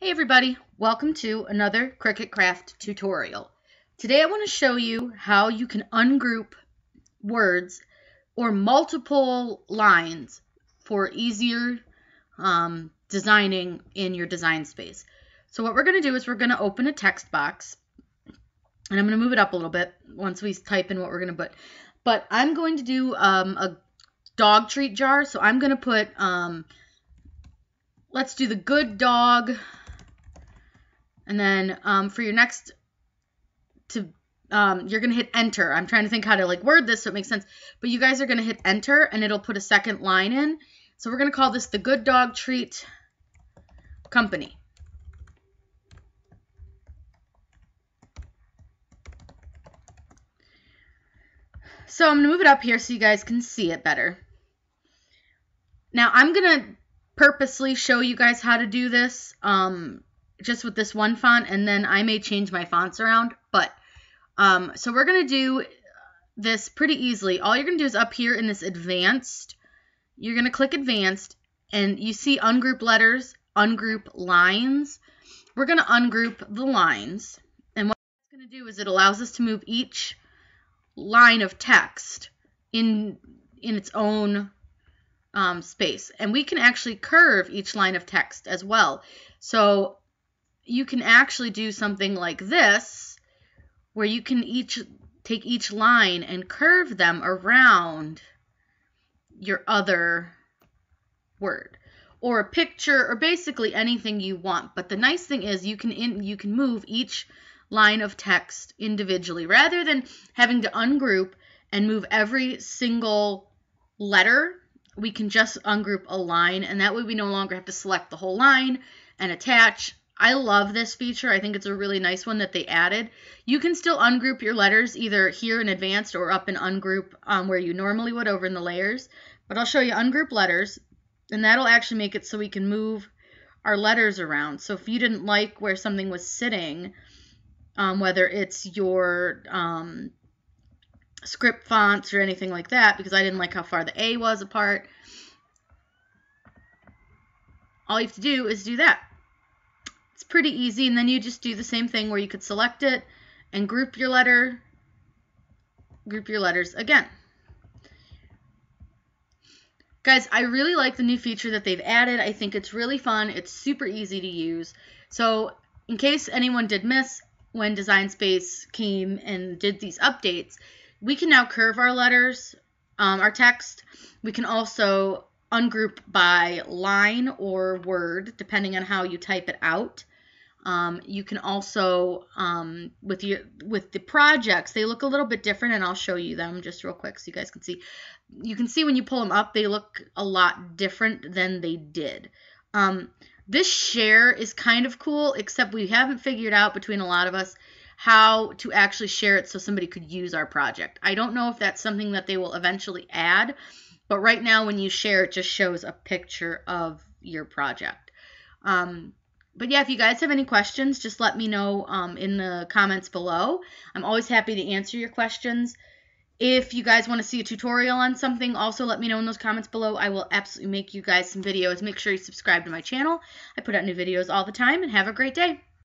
Hey everybody, welcome to another Cricut Craft tutorial. Today I want to show you how you can ungroup words or multiple lines for easier um, designing in your design space. So what we're going to do is we're going to open a text box and I'm going to move it up a little bit once we type in what we're going to put. But I'm going to do um, a dog treat jar, so I'm going to put, um, let's do the good dog and then um, for your next, to um, you're going to hit enter. I'm trying to think how to like word this so it makes sense. But you guys are going to hit enter and it'll put a second line in. So we're going to call this the Good Dog Treat Company. So I'm going to move it up here so you guys can see it better. Now I'm going to purposely show you guys how to do this. Um, just with this one font, and then I may change my fonts around. But um, so we're going to do this pretty easily. All you're going to do is up here in this advanced, you're going to click advanced, and you see ungroup letters, ungroup lines. We're going to ungroup the lines. And what it's going to do is it allows us to move each line of text in in its own um, space. And we can actually curve each line of text as well. So you can actually do something like this where you can each take each line and curve them around your other word or a picture or basically anything you want. But the nice thing is you can in, you can move each line of text individually. Rather than having to ungroup and move every single letter we can just ungroup a line and that way we no longer have to select the whole line and attach I love this feature. I think it's a really nice one that they added. You can still ungroup your letters either here in advanced or up in ungroup um, where you normally would over in the layers. But I'll show you ungroup letters and that'll actually make it so we can move our letters around. So if you didn't like where something was sitting, um, whether it's your um, script fonts or anything like that, because I didn't like how far the A was apart, all you have to do is do that pretty easy. And then you just do the same thing where you could select it and group your letter, group your letters again. Guys, I really like the new feature that they've added. I think it's really fun. It's super easy to use. So in case anyone did miss when Design Space came and did these updates, we can now curve our letters, um, our text. We can also ungroup by line or word, depending on how you type it out. Um, you can also um, with your with the projects they look a little bit different and I'll show you them just real quick so you guys can see. You can see when you pull them up they look a lot different than they did. Um, this share is kind of cool except we haven't figured out between a lot of us how to actually share it so somebody could use our project. I don't know if that's something that they will eventually add but right now when you share it just shows a picture of your project. Um, but yeah, if you guys have any questions, just let me know um, in the comments below. I'm always happy to answer your questions. If you guys want to see a tutorial on something, also let me know in those comments below. I will absolutely make you guys some videos. Make sure you subscribe to my channel. I put out new videos all the time, and have a great day.